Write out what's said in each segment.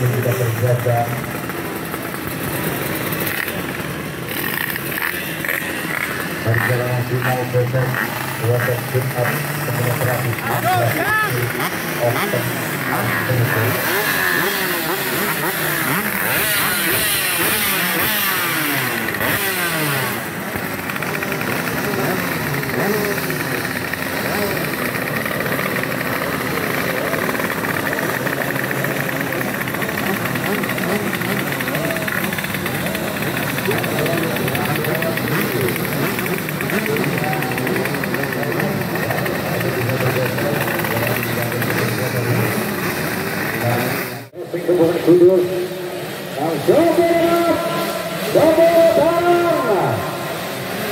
ini sudah terjaga perjalanan final besok tradisi open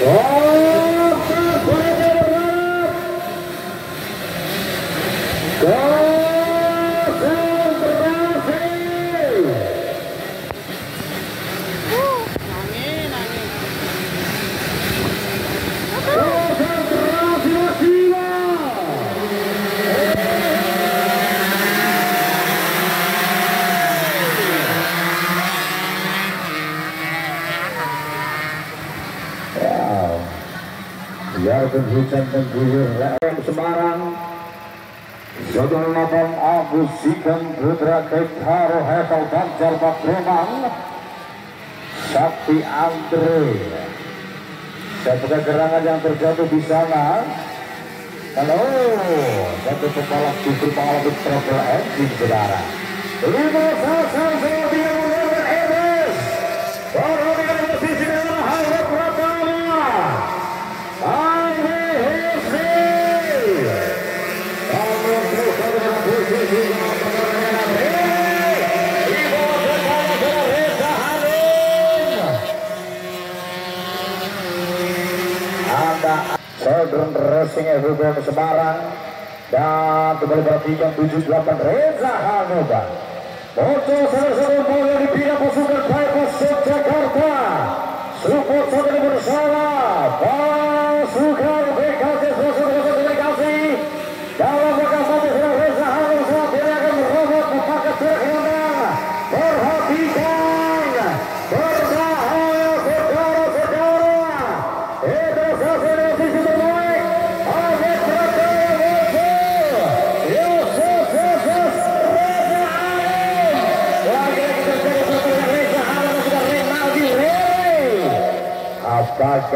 ー Biarpun hujan mengguyur lereng Semarang Saudara Labang Agus Sikam Putra Kekaro Hekel Banjar Pakremang Sakti Andre. Satu gerangan yang terjatuh di sana. Halo Satu kepala justru mengalami trouble engine saudara Lima sasar Southern Racing FBM Semarang. Dan kembali bertiga 78 Reza Hanoba. Untuk salah-salah bola di pihak pasukan Bypass Yogyakarta. Support saudara bersama pasukan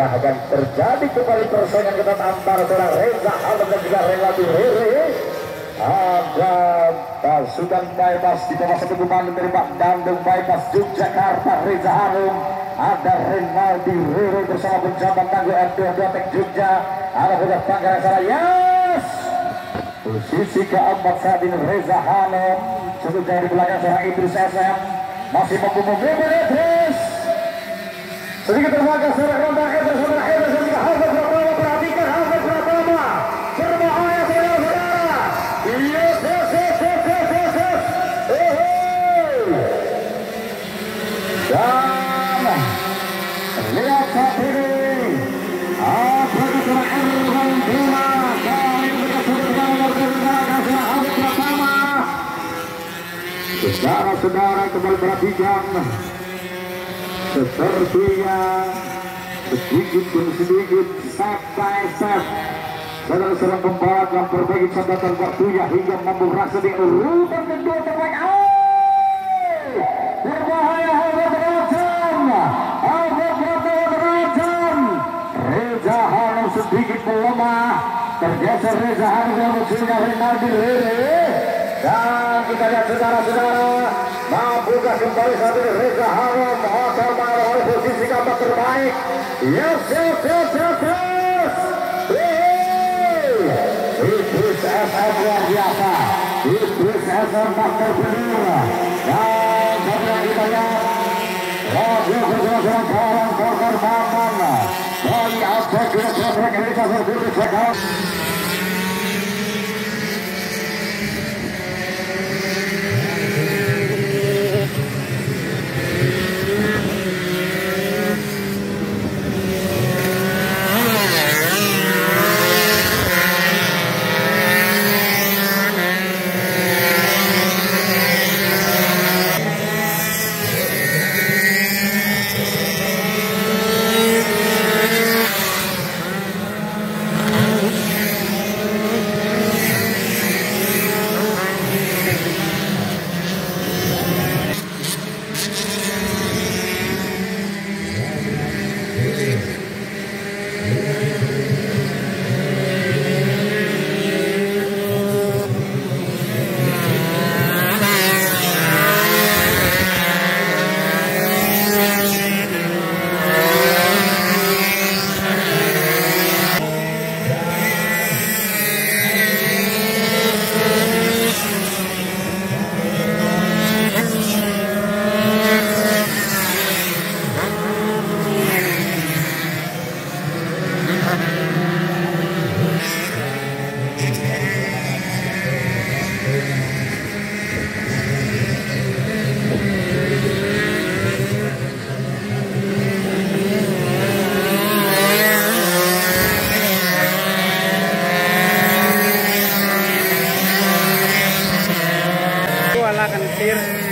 apakah akan terjadi kembali persaingan ketat antara Reza Alim dan juga Renaldi Rere ada pasukan bypass di bawah satu komandan dari Pak Dandung bypass Yogyakarta Reza Harum ada Renaldi Rere bersama penjabat tangguh R22 Tek Jogja. Ada Bocah Pangkalan sana yes! Posisi keempat saat ini Reza cukup jauh di belakang seorang Idris SM masih mampu membunuh Idris! Sedikit Idris seorang dan ini apa saudara-saudara kembali perhatikan sepertinya sedikit demi sedikit step by step saudara serang pembalap yang berbagi catatan waktunya hingga mampu berhasil di kedua Hanum yang musuhnya Renaldi Rere dan kita lihat saudara-saudara mampukah kembali satu Reza hotel mengalami posisi keempat terbaik yes yes yes yes yes! Idris SM luar biasa Idris SM Master dan setelah kita lihat Radio Perjalanan Kawan Korban Maman dari aspek Direktur Indonesia Sirkuit Jakarta akan share